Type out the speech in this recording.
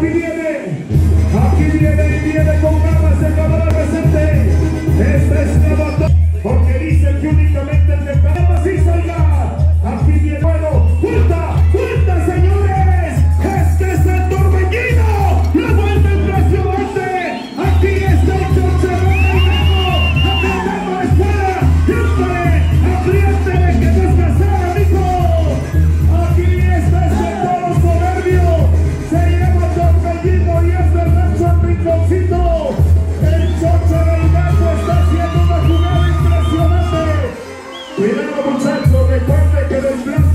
Billion Cuidado muchachos, recuerde que del a la